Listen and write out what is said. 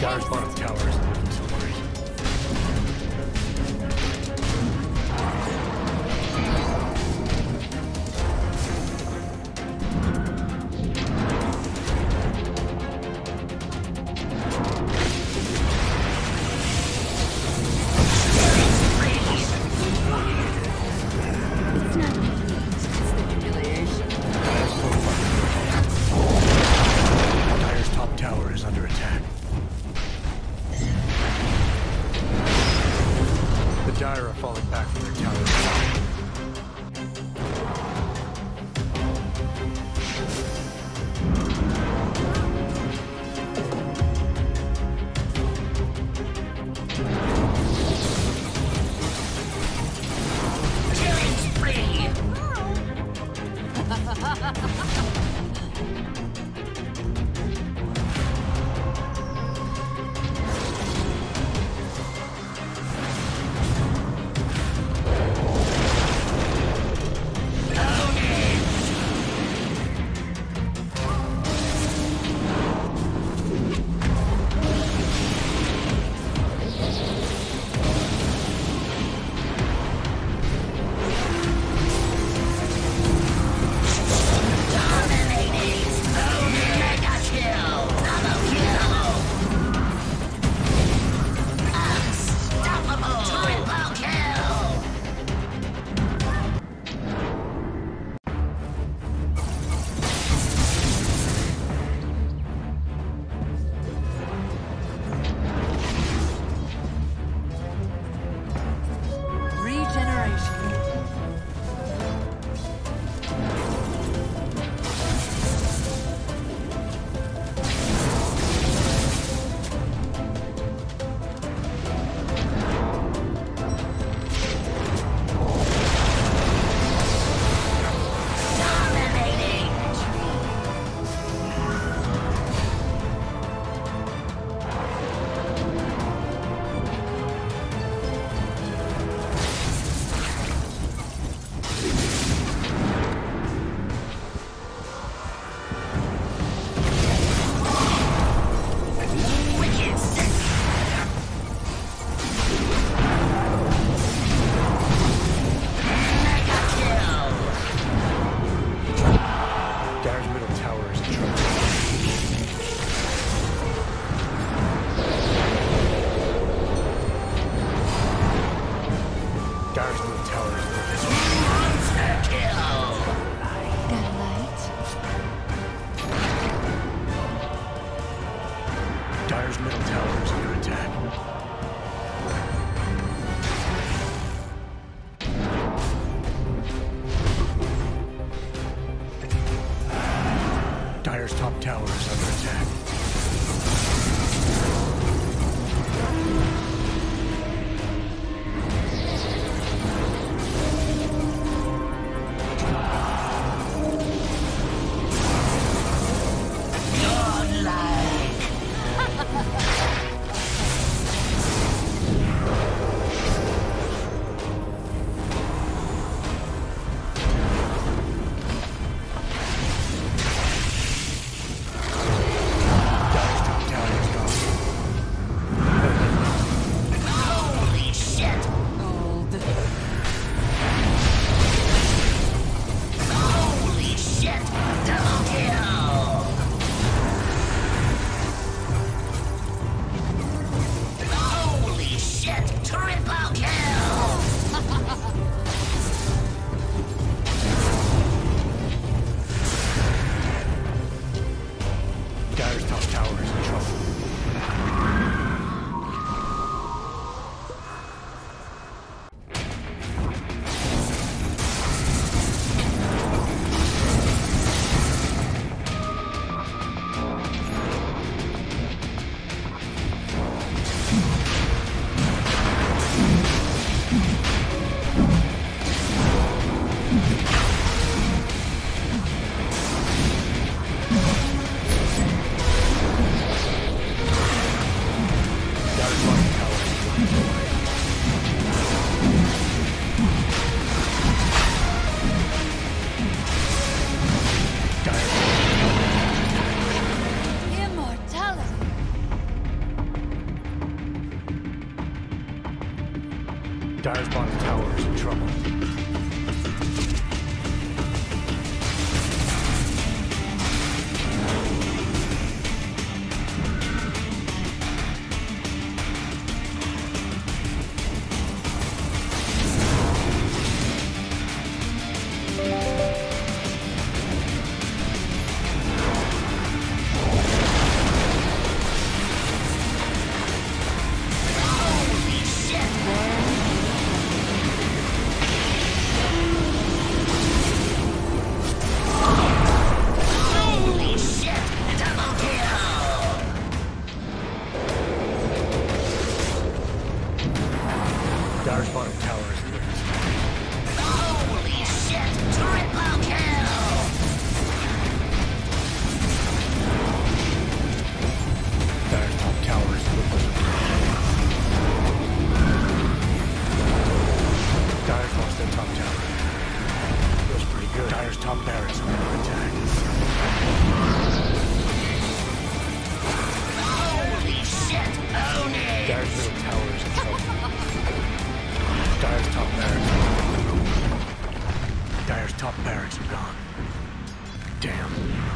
Dire's bottom tower is Dire are falling back from their tower. Killing spree! Dominating! Dire's middle tower is looking Monster kill! Got a light? Dire's middle tower is under attack. Dire's top tower is under attack. Dire's bottom tower is in trouble. top barracks. Dire's top barracks are gone. Damn.